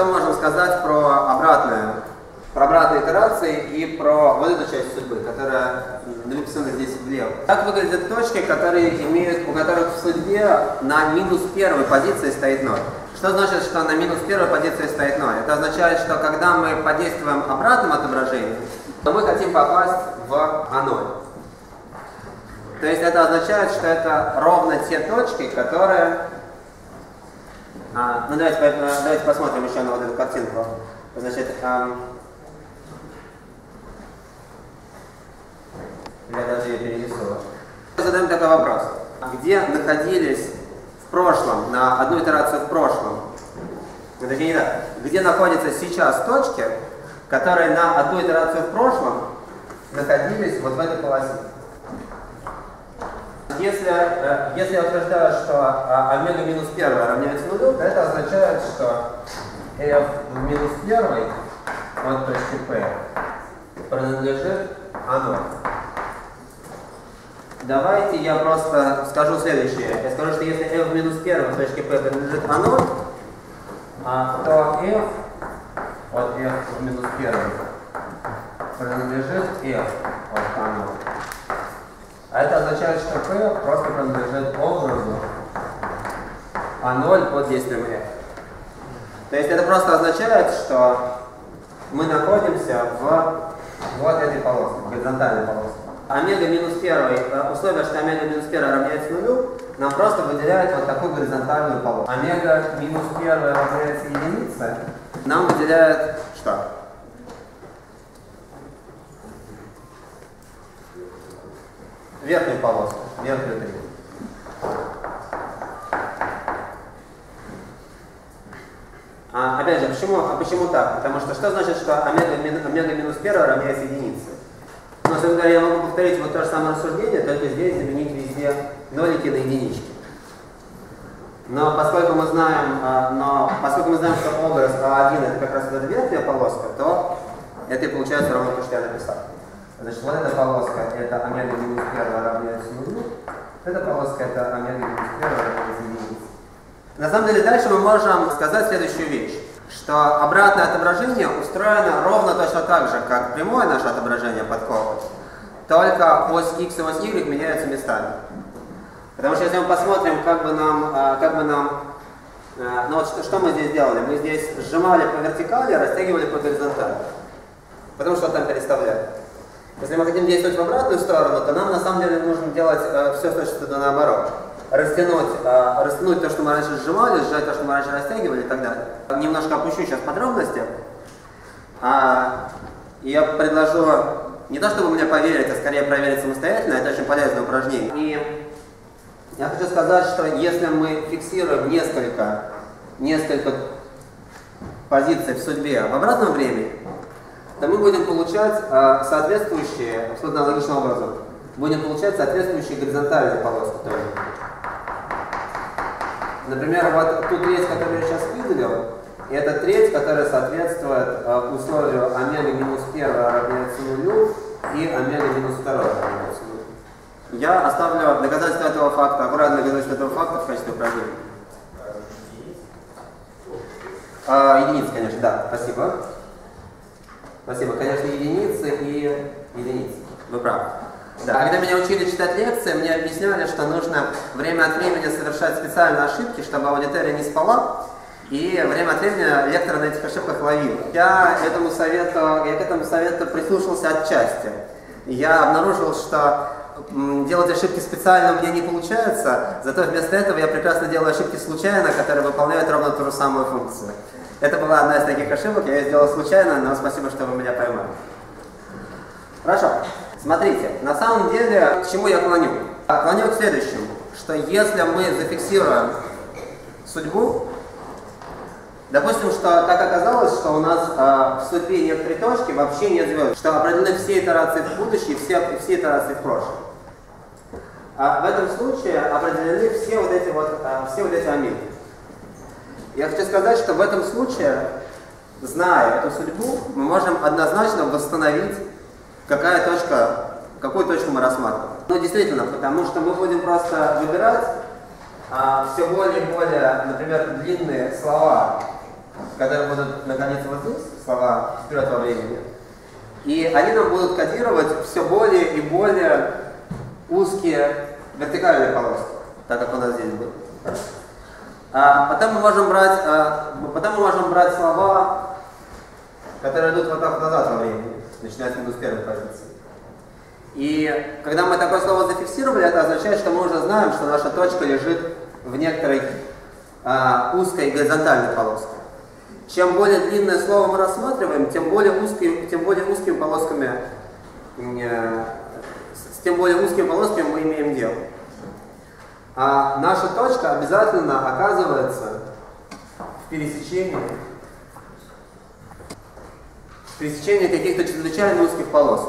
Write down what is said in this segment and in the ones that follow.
что мы можем сказать про обратное, про обратные итерации и про вот эту часть судьбы, которая написана здесь влево. Как выглядят точки, которые имеют, у которых в судьбе на минус первой позиции стоит ноль? Что значит, что на минус первой позиции стоит 0? Это означает, что когда мы подействуем обратным отображением, то мы хотим попасть в А0. То есть это означает, что это ровно те точки, которые... А, ну давайте, давайте посмотрим еще на вот эту картинку. Значит, эм, я даже ее перенесу. Задаем такой вопрос. Где находились в прошлом, на одну итерацию в прошлом, точнее не так, где находятся сейчас точки, которые на одну итерацию в прошлом находились вот в этой полосе. Если, э, если я утверждаю, что а, омега минус 1 равняется нулю, то это означает, что f минус 1 от точки P принадлежит А0. Давайте я просто скажу следующее. Я скажу, что если f минус 1 в точке P принадлежит А0, а, то f от f минус 1 принадлежит f от А0. А это означает, что P просто принадлежит образу А0 под действием f. То есть это просто означает, что мы находимся в вот этой полоске, горизонтальной полоске омега минус 1, э, условие, что омега минус 1 равняется нулю, нам просто выделяет вот такую горизонтальную полосу. Омега минус 1 равняется единице, нам выделяет что? Верхнюю полосу, верхнюю треть. А, опять же, почему, а почему так? Потому что что значит, что омега, омега минус 1 равняется единице? Но, собственно говоря, я могу повторить вот то же самое рассуждение, только здесь заменить везде нолики на единички. Но поскольку мы знаем, а, но поскольку мы знаем, что образ А1 это как раз эта верхняя полоска, то это и получается ровно то, что я написал. Значит, вот эта полоска это омега минус 1 равняется нулю, эта полоска это омега минус 1 равняется единице. На самом деле дальше мы можем сказать следующую вещь что обратное отображение устроено ровно точно так же, как прямое наше отображение подковы, только ось x и ось y меняются местами. Потому что если мы посмотрим, как бы нам, а, как бы нам а, ну вот что, что мы здесь делали? Мы здесь сжимали по вертикали, растягивали по горизонтали. Потому что там переставляли. Если мы хотим действовать в обратную сторону, то нам на самом деле нужно делать э, все с точностью наоборот растянуть, э, растянуть то, что мы раньше сжимали, сжать то, что мы раньше растягивали и так далее. Немножко опущу сейчас подробности. А, я предложу не то, чтобы мне поверить, а скорее проверить самостоятельно, это очень полезное упражнение. И я хочу сказать, что если мы фиксируем несколько, несколько позиций в судьбе в обратном времени, то мы будем получать э, соответствующие, абсолютно аналогичным образом, будем получать соответствующие горизонтальные полоски тоже. Например, вот ту треть, которую я сейчас выделил, это треть, которая соответствует э, условию омега минус 1 равняется нулю и омега минус 2 равняется нулю. Я оставлю доказательство этого факта, аккуратно доказательство этого факта в качестве упражнения. А, единицы, конечно, да, спасибо. Спасибо, конечно, единицы и единицы. Вы правы. Да. Когда меня учили читать лекции, мне объясняли, что нужно время от времени совершать специальные ошибки, чтобы аудитория не спала, и время от времени лектор на этих ошибках ловил. Я, этому совету, я к этому совету прислушался отчасти. Я обнаружил, что делать ошибки специально у меня не получается, зато вместо этого я прекрасно делаю ошибки случайно, которые выполняют ровно ту же самую функцию. Это была одна из таких ошибок, я ее сделал случайно, но спасибо, что вы меня поймали. Хорошо. Смотрите, на самом деле, к чему я клоню? Клоню к следующему, что если мы зафиксируем судьбу, допустим, что так оказалось, что у нас э, в судьбе некоторые точки вообще нет звезд, что определены все итерации в будущем, все, все итерации в прошлом. А в этом случае определены все вот эти вот, э, все вот эти омеги. Я хочу сказать, что в этом случае, зная эту судьбу, мы можем однозначно восстановить какая точка, какую точку мы рассматриваем. Ну, действительно, потому что мы будем просто выбирать а, все более и более, например, длинные слова, которые будут находиться вот здесь, слова вперед во времени. И они нам будут кодировать все более и более узкие вертикальные полоски, так как у нас здесь было. А потом мы можем брать, а, потом мы можем брать слова, которые идут вот так назад во времени, начиная с минус первой позиции. И когда мы такое слово зафиксировали, это означает, что мы уже знаем, что наша точка лежит в некоторой а, узкой горизонтальной полоске. Чем более длинное слово мы рассматриваем, тем более, узким, тем более узкими полосками, э, с тем более узкими полосками мы имеем дело. А наша точка обязательно оказывается в пересечении, пересечении каких-то чрезвычайно узких полос.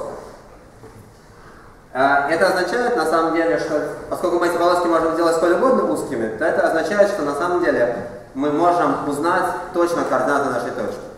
А, это означает на самом деле, что поскольку мы эти полоски можем сделать сколь угодно узкими, то это означает, что на самом деле мы можем узнать точно координаты нашей точки.